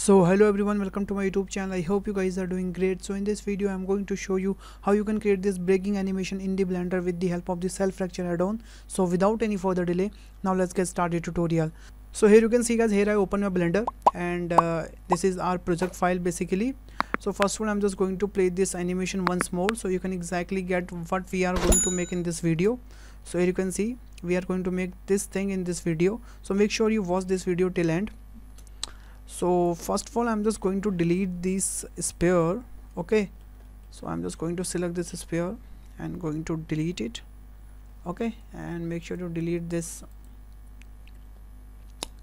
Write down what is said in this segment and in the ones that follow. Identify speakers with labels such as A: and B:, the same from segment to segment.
A: so hello everyone welcome to my youtube channel. I hope you guys are doing great. So in this video i'm going to show you how you can create this breaking animation in the blender with the help of the cell fracture add-on. So without any further delay now let's get started tutorial. So here you can see guys here i open my blender and uh, this is our project file basically. So first all i'm just going to play this animation once more so you can exactly get what we are going to make in this video. So here you can see we are going to make this thing in this video. So make sure you watch this video till end so first of all I'm just going to delete this sphere okay? So I'm just going to select this sphere and going to delete it okay? And make sure to delete this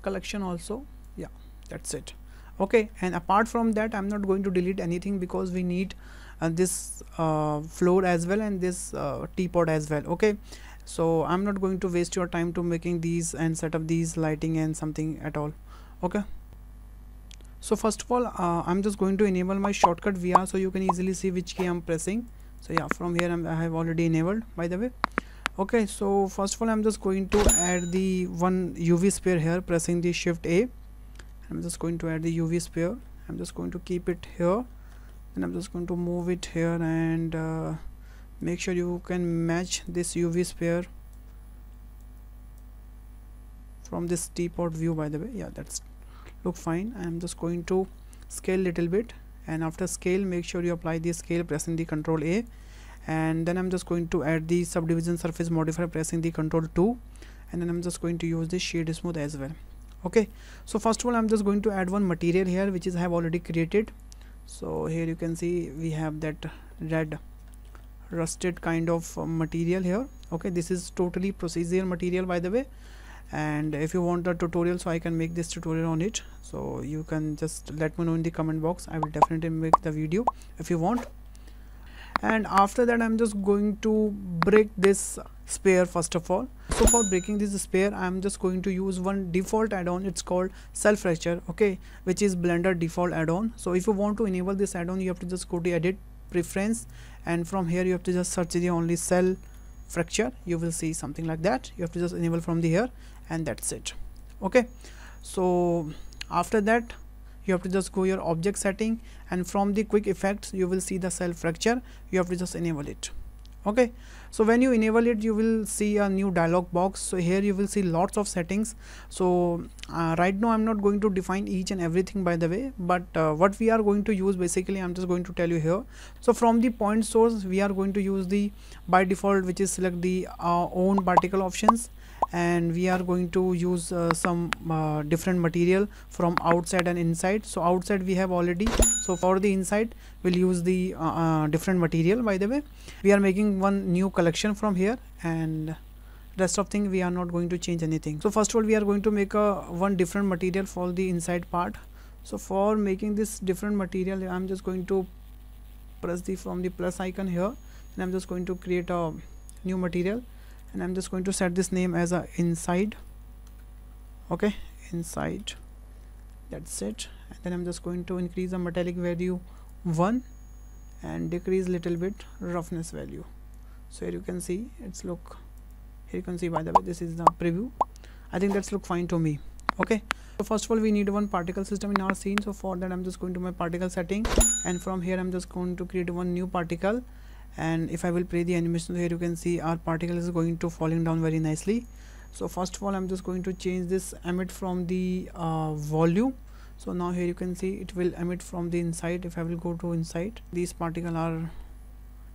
A: collection also. Yeah that's it okay? And apart from that I'm not going to delete anything because we need uh, this uh, floor as well and this uh, teapot as well okay? So I'm not going to waste your time to making these and set up these lighting and something at all okay so first of all uh, I'm just going to enable my shortcut VR so you can easily see which key I'm pressing. So yeah from here I'm, I have already enabled by the way. Okay so first of all I'm just going to add the one UV sphere here pressing the shift A. I'm just going to add the UV sphere. I'm just going to keep it here. And I'm just going to move it here and uh, make sure you can match this UV sphere from this teapot view by the way. Yeah that's look fine I'm just going to scale little bit. And after scale make sure you apply the scale pressing the control A. And then I'm just going to add the subdivision surface modifier pressing the control 2 and then I'm just going to use the shade smooth as well. Okay. So first of all I'm just going to add one material here which is I have already created. So here you can see we have that red rusted kind of uh, material here. Okay. This is totally procedural material by the way and if you want the tutorial so I can make this tutorial on it. So you can just let me know in the comment box. I will definitely make the video if you want. And after that I'm just going to break this sphere first of all. So for breaking this sphere I'm just going to use one default add-on. It's called cell fracture okay which is blender default add-on. So if you want to enable this add-on you have to just go to edit preference and from here you have to just search the only cell fracture you will see something like that. You have to just enable from the here and that's it. Okay? So after that you have to just go your object setting and from the quick effects you will see the cell fracture. You have to just enable it okay. So when you enable it you will see a new dialog box. So here you will see lots of settings. So uh, right now i'm not going to define each and everything by the way. But uh, what we are going to use basically i'm just going to tell you here. So from the point source we are going to use the by default which is select the uh, own particle options and we are going to use uh, some uh, different material from outside and inside. So outside we have already so for the inside we'll use the uh, uh, different material by the way. We are making one new collection from here and rest of thing we are not going to change anything. So first of all we are going to make a one different material for the inside part. So for making this different material i'm just going to press the from the plus icon here. And i'm just going to create a new material and I'm just going to set this name as a inside. Okay? Inside. That's it. And then I'm just going to increase the metallic value 1 and decrease little bit roughness value. So here you can see it's look here you can see by the way this is the preview. I think that's look fine to me. Okay? So first of all we need one particle system in our scene. So for that I'm just going to my particle setting. And from here I'm just going to create one new particle and if I will play the animation here you can see our particle is going to falling down very nicely. So first of all I'm just going to change this emit from the uh, volume. So now here you can see it will emit from the inside. If I will go to inside these particles are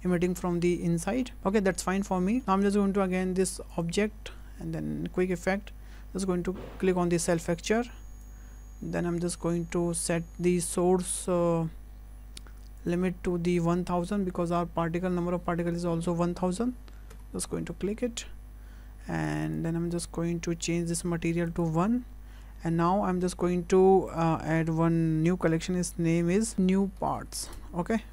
A: emitting from the inside. Okay that's fine for me. Now I'm just going to again this object and then quick effect. Just going to click on the cell fracture then I'm just going to set the source uh, limit to the 1000 because our particle number of particles is also 1000 just going to click it. And then I'm just going to change this material to 1 and now I'm just going to uh, add one new collection. Its name is new parts. Okay?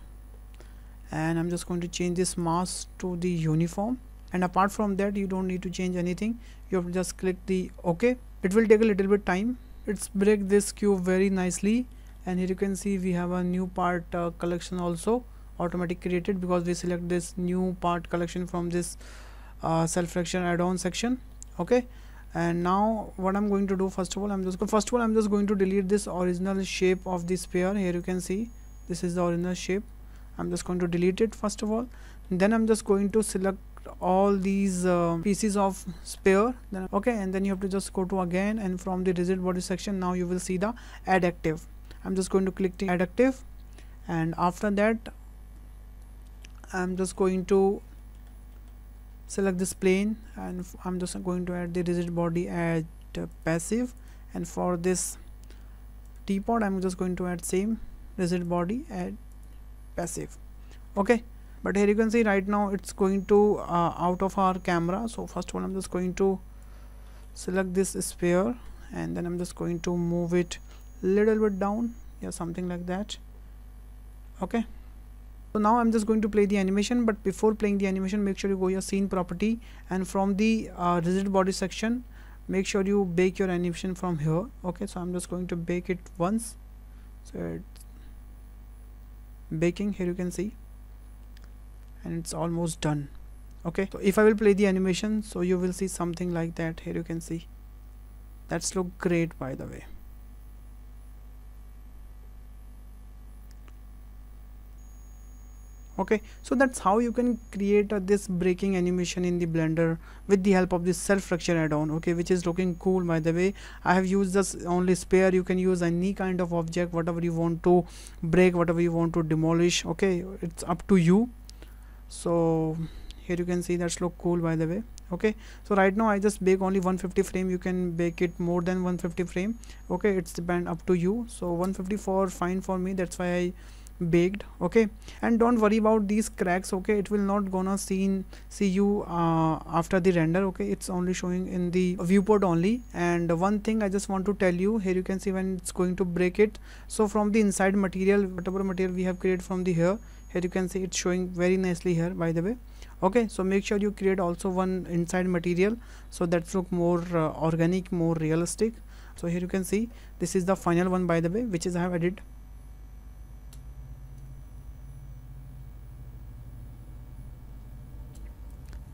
A: And I'm just going to change this mass to the uniform. And apart from that you don't need to change anything. You have to just click the ok it will take a little bit time. It's break this cube very nicely and here you can see we have a new part uh, collection also automatic created because we select this new part collection from this uh, cell fracture add-on section okay? And now what I'm going to do first of all I'm just first of all I'm just going to delete this original shape of this sphere here you can see this is the original shape. I'm just going to delete it first of all. Then I'm just going to select all these uh, pieces of sphere then okay and then you have to just go to again and from the rigid body section now you will see the add active I'm just going to click the add active and after that I'm just going to select this plane. And I'm just going to add the rigid body at uh, passive. And for this teapot I'm just going to add same rigid body at passive. Okay. But here you can see right now it's going to uh, out of our camera. So first one I'm just going to select this sphere. And then I'm just going to move it little bit down yeah something like that. Okay? So now I'm just going to play the animation but before playing the animation make sure you go your scene property and from the uh, rigid body section make sure you bake your animation from here. Okay? So I'm just going to bake it once. So it's baking here you can see. And it's almost done. Okay? So if I will play the animation so you will see something like that. Here you can see. That's look great by the way okay? So that's how you can create uh, this breaking animation in the blender with the help of this cell fracture add-on okay? Which is looking cool by the way. I have used this only sphere. You can use any kind of object whatever you want to break whatever you want to demolish okay? It's up to you. So here you can see that's look cool by the way okay? So right now i just bake only 150 frame. You can bake it more than 150 frame okay? It's depend up to you. So 154 fine for me. That's why i baked okay? And don't worry about these cracks okay? It will not gonna see see you uh, after the render okay? It's only showing in the viewport only. And one thing i just want to tell you here you can see when it's going to break it. So from the inside material whatever material we have created from the here here you can see it's showing very nicely here by the way. Okay so make sure you create also one inside material so that look more uh, organic more realistic. So here you can see this is the final one by the way which is i have added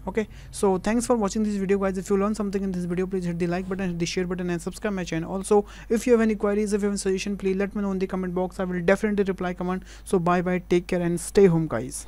A: okay? So thanks for watching this video guys. If you learned something in this video please hit the like button hit the share button and subscribe my channel. Also if you have any queries if you have any suggestion please let me know in the comment box. I will definitely reply comment. So bye bye take care and stay home guys